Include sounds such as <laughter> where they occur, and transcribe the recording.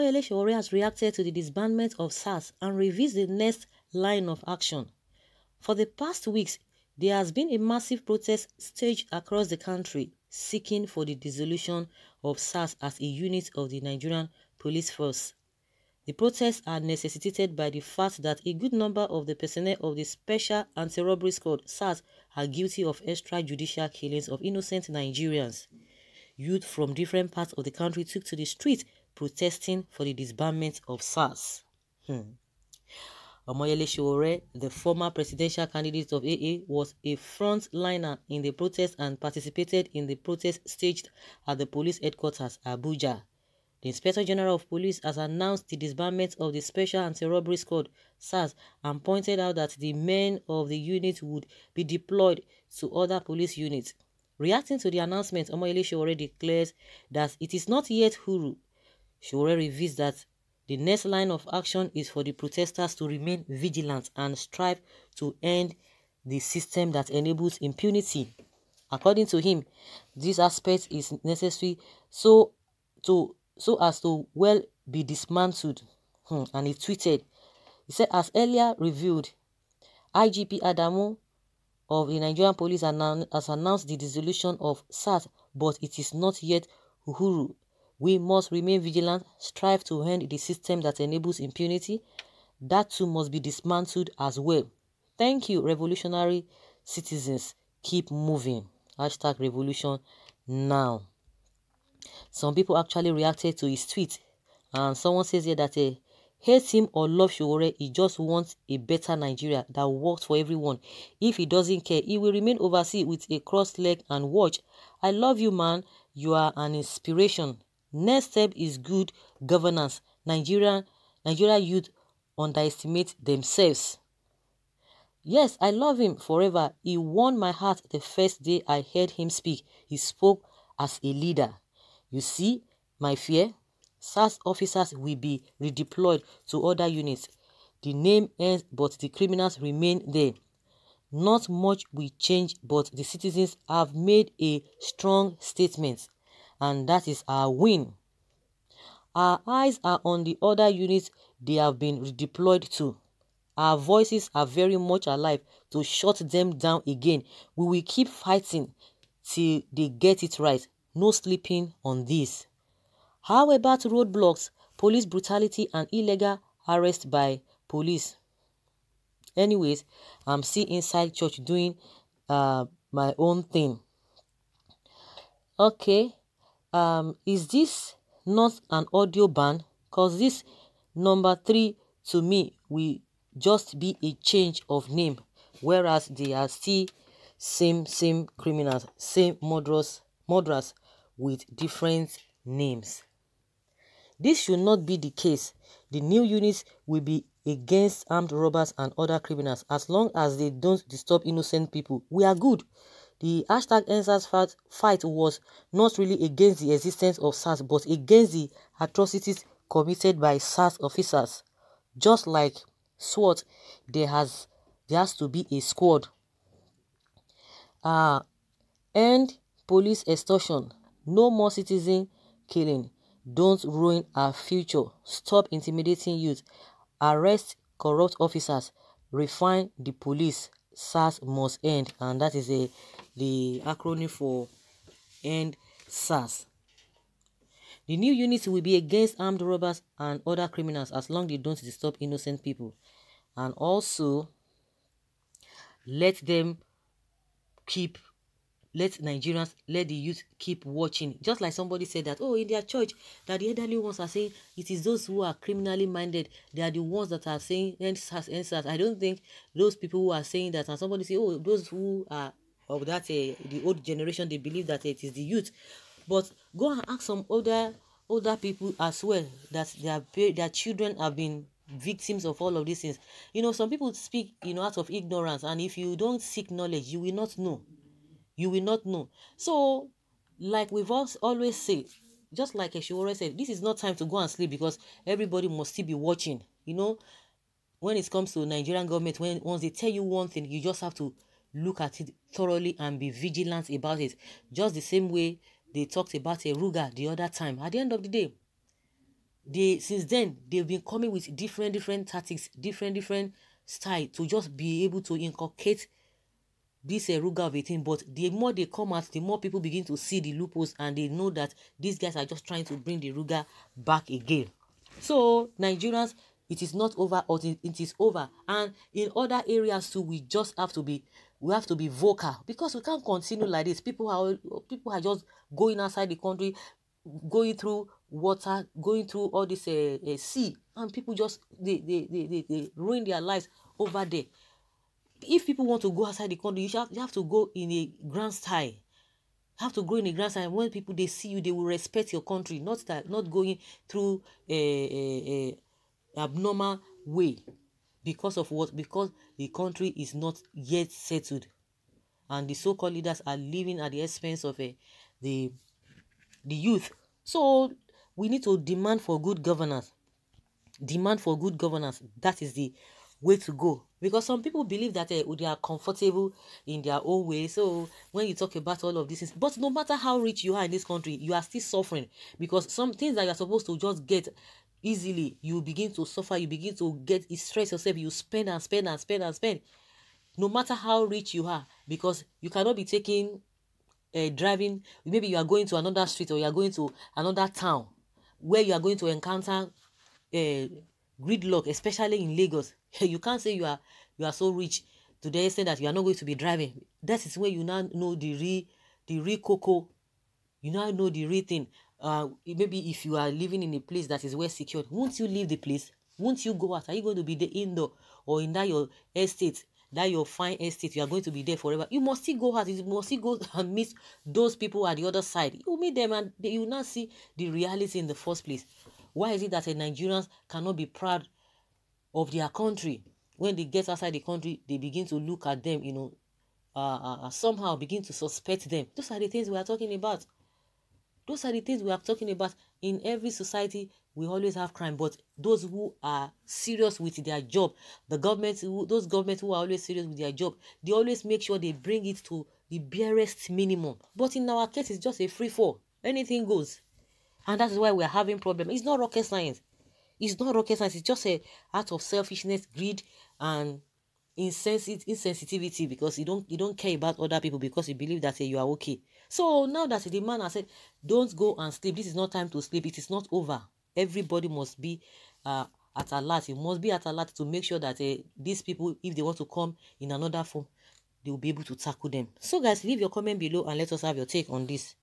Omoyele Sowore has reacted to the disbandment of SARS and reveals the next line of action. For the past weeks, there has been a massive protest staged across the country seeking for the dissolution of SARS as a unit of the Nigerian police force. The protests are necessitated by the fact that a good number of the personnel of the Special Anti-Robbery Squad SARS are guilty of extrajudicial killings of innocent Nigerians. Youth from different parts of the country took to the streets protesting for the disbandment of SARS. Hmm. Omoyele Sowore, the former presidential candidate of AA, was a front-liner in the protest and participated in the protest staged at the police headquarters, Abuja. The Inspector General of Police has announced the disbandment of the Special Anti-Robbery Squad (SARS) and pointed out that the men of the unit would be deployed to other police units. Reacting to the announcement, Omoyele Sowore declares that it is not yet Uhuru. Sowore reveals that the next line of action is for the protesters to remain vigilant and strive to end the system that enables impunity. According to him, this aspect is necessary so to so as to well be dismantled. Hmm. And he tweeted, he said, as earlier revealed, IGP Adamu of the Nigerian police has announced the dissolution of SARS, but it is not yet Uhuru. We must remain vigilant, strive to end the system that enables impunity. That too must be dismantled as well. Thank you, revolutionary citizens. Keep moving. Hashtag revolution now. Some people actually reacted to his tweet. And someone says here that uh, hate him or love Sowore, he just wants a better Nigeria that works for everyone. If he doesn't care, he will remain overseas with a crossed leg and watch. I love you, man. You are an inspiration. Next step is good governance. Nigeria, Nigeria youth underestimate themselves. Yes, I love him forever. He won my heart the first day I heard him speak. He spoke as a leader. You see, my fear? SARS officers will be redeployed to other units. The name ends, but the criminals remain there. Not much will change, but the citizens have made a strong statement and that is our win. Our eyes are on the other units they have been redeployed to. Our voices are very much alive to shut them down again. We will keep fighting till they get it right. No sleeping on this. How about roadblocks, police brutality and illegal arrest by police? Anyways, I'm still inside church doing uh, my own thing. Okay, um, is this not an audio ban? Because this number three to me will just be a change of name, whereas they are still same same criminals, same murderers, murderers with different names. This should not be the case. The new units will be against armed robbers and other criminals as long as they don't disturb innocent people. We are good. The hashtag EndSARS fight was not really against the existence of SARS but against the atrocities committed by SARS officers. Just like SWAT, there has there has to be a squad. Uh, end police extortion. No more citizen killing. Don't ruin our future. Stop intimidating youth. Arrest corrupt officers. Refine the police. SARS must end. And that is a the acronym for End SARS. The new unit will be against armed robbers and other criminals as long they don't disturb innocent people. And also, let them keep let Nigerians, let the youth keep watching. Just like somebody said that, oh, in their church, that the elderly ones are saying it is those who are criminally minded. They are the ones that are saying answers, answers. I don't think those people who are saying that, and somebody say, oh, those who are of that uh, the old generation, they believe that it is the youth. But go and ask some older older people as well that their their children have been victims of all of these things. You know, some people speak, you know, out of ignorance, and if you don't seek knowledge, you will not know you will not know. So, like we've always said, just like Sowore said, this is not time to go and sleep because everybody must still be watching. You know, when it comes to Nigerian government, when once they tell you one thing, you just have to look at it thoroughly and be vigilant about it. Just the same way they talked about a Ruga the other time. At the end of the day, they since then they've been coming with different different tactics, different different style to just be able to inculcate this eruga of a thing. But the more they come out, the more people begin to see the loopholes and they know that these guys are just trying to bring the ruga back again. So Nigerians, it is not over or it is over. And in other areas too, we just have to be we have to be vocal because we can't continue like this. People are people are just going outside the country, going through water, going through all this uh, uh, sea, and people just they, they, they, they, they ruin their lives over there. If people want to go outside the country, you have, you have to go in a grand style. You have to go in a grand style. When people they see you, they will respect your country, not that not going through a, a, a abnormal way because of what because the country is not yet settled and the so-called leaders are living at the expense of uh, the the youth so we need to demand for good governance demand for good governance that is the way to go. Because some people believe that uh, they are comfortable in their own way. So when you talk about all of this but no matter how rich you are in this country you are still suffering. Because some things that you're supposed to just get easily you begin to suffer you begin to get stress yourself you spend and spend and spend and spend. No matter how rich you are because you cannot be taking uh, driving maybe you are going to another street or you are going to another town where you are going to encounter uh, gridlock especially in lagos. <laughs> You can't say you are you are so rich to the extent that you are not going to be driving. That is where you now know the real the real cocoa. You now know the real thing. Uh maybe if you are living in a place that is well secured won't you leave the place? Won't you go out? Are you going to be the indoor or in that your estate that your fine estate? You are going to be there forever. You must still go out. You must still go <laughs> and meet those people at the other side. You meet them and you now see the reality in the first place why is it that nigerians cannot be proud of their country? When they get outside the country they begin to look at them you know uh, uh, uh somehow begin to suspect them. Those are the things we are talking about. Those are the things we are talking about. In every society we always have crime but those who are serious with their job the government those governments who are always serious with their job they always make sure they bring it to the barest minimum. But in our case it's just a free fall. Anything goes and that's why we're having problem. It's not rocket science. It's not rocket science. It's just a act of selfishness greed and insensit insensitivity because you don't you don't care about other people because you believe that hey, you are okay. So now that the man has said don't go and sleep. This is not time to sleep. It is not over. Everybody must be uh, at alert. You must be at alert to make sure that uh, these people if they want to come in another form they will be able to tackle them. So guys leave your comment below and let us have your take on this